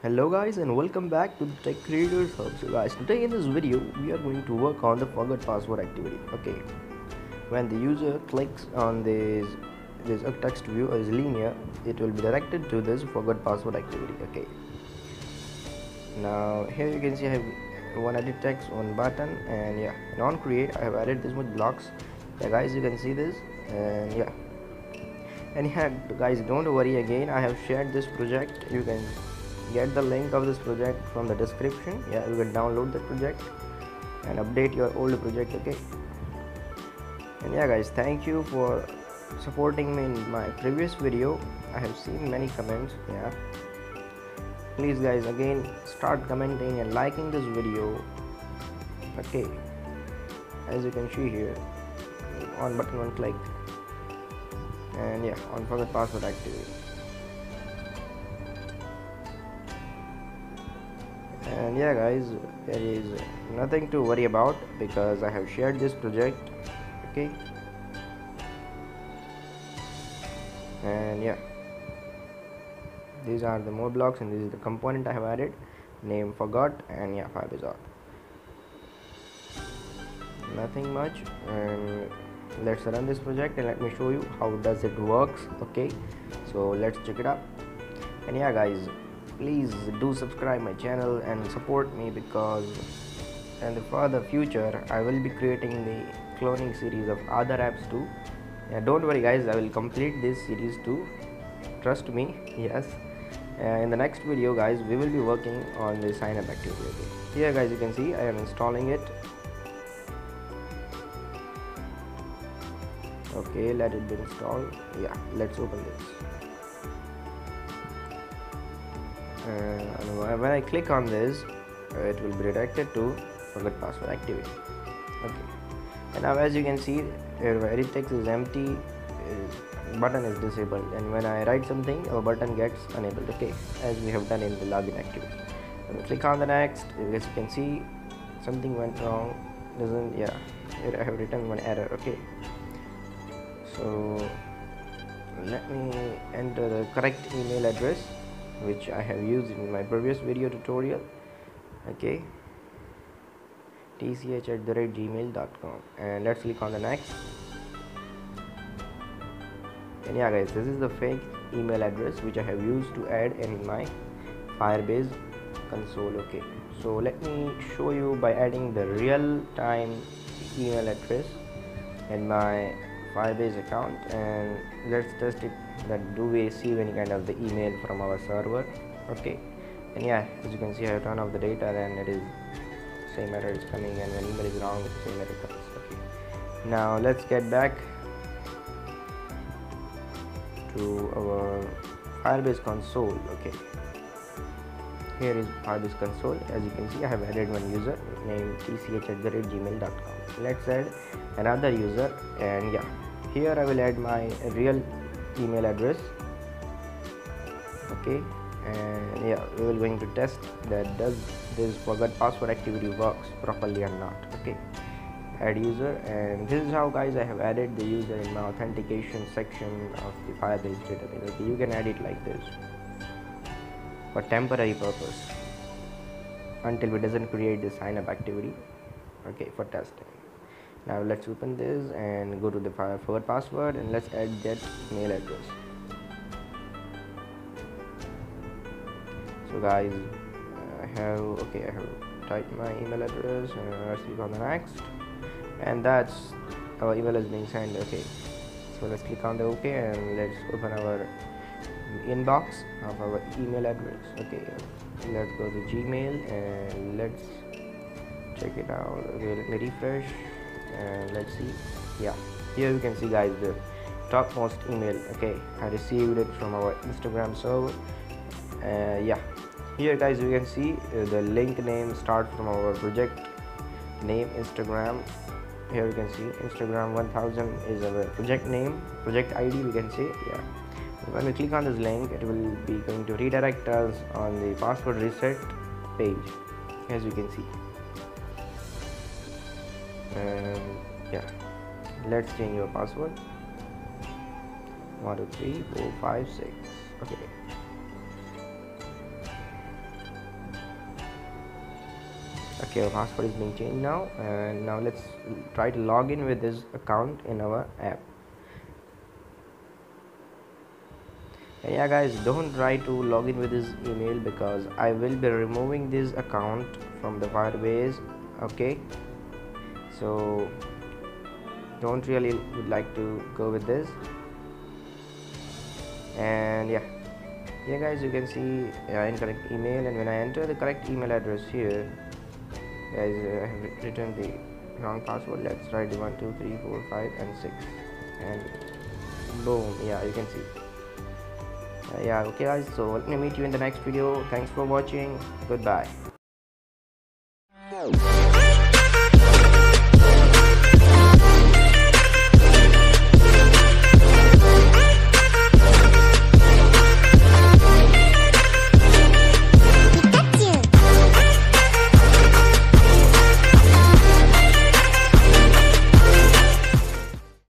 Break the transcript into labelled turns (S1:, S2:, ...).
S1: Hello guys and welcome back to the Tech Creators Hub. So guys, today in this video we are going to work on the forgot password activity. Okay, when the user clicks on this this uh, text view as linear, it will be directed to this forgot password activity. Okay. Now here you can see I have one edit text, one button, and yeah, in on create I have added this much blocks. Yeah, guys, you can see this, and yeah. And guys, don't worry again. I have shared this project. You can get the link of this project from the description. Yeah you can download the project and update your old project okay? And yeah guys thank you for supporting me in my previous video. I have seen many comments yeah. Please guys again start commenting and liking this video okay? As you can see here on button one click. And yeah on forget password activity yeah guys there is nothing to worry about because I have shared this project okay? And yeah these are the more blocks and this is the component I have added. Name forgot and yeah Firebase nothing much and let's run this project and let me show you how does it works okay? So let's check it out. And yeah guys please do subscribe my channel and support me because and for the future I will be creating the cloning series of other apps too. Yeah, don't worry guys I will complete this series too. Trust me yes. Uh, in the next video guys we will be working on the sign up activity here guys you can see I am installing it. Okay let it be installed. Yeah let's open this and when I click on this uh, it will be redirected to forget password activity. Okay. And now as you can see edit text is empty button is disabled. And when I write something our button gets enabled okay as we have done in the login activity. Click on the next as you can see something went wrong. Doesn't yeah I have written one error okay. So let me enter the correct email address which I have used in my previous video tutorial okay? Tch at the rate gmail.com and let's click on the next. And yeah guys this is the fake email address which I have used to add in my firebase console okay? So let me show you by adding the real time email address in my firebase account and let's test it that do we receive any kind of the email from our server? Okay. And yeah as you can see I turn off the data then it is same error is coming and when email is wrong same error comes. Okay. Now let's get back to our firebase console. Okay. Here is firebase console. As you can see i have added one user named tch at the gmail.com let's add another user and yeah here i will add my real email address. Okay and yeah we will going to test that does this forgot password activity works properly or not. Okay add user and this is how guys i have added the user in my authentication section of the firebase database. Okay you can add it like this for temporary purpose until it doesn't create the sign up activity. Okay for testing now let's open this and go to the forgot password and let's add that mail address. So guys I have okay I have typed my email address and let's click on the next. And that's our email is being sent okay. So let's click on the ok and let's open our inbox of our email address okay. Let's go to gmail and let's check it out. Okay let me refresh and let's see. Yeah. Here you can see guys the topmost email okay? I received it from our instagram server. Uh, yeah. Here guys you can see uh, the link name start from our project name instagram. Here you can see instagram 1000 is our project name project id we can say yeah. When we click on this link it will be going to redirect us on the password reset page as you can see and yeah. Let's change your password. One two three four five six. Okay. Okay our password is being changed now. And now let's try to log in with this account in our app. And yeah guys don't try to log in with this email because I will be removing this account from the Firebase okay so don't really would like to go with this. And yeah. Yeah guys you can see uh, incorrect email. And when I enter the correct email address here guys uh, I have written the wrong password. Let's try the 1 2 3 4 5 and 6 and boom. Yeah you can see. Uh, yeah okay guys. So let me meet you in the next video. Thanks for watching. Goodbye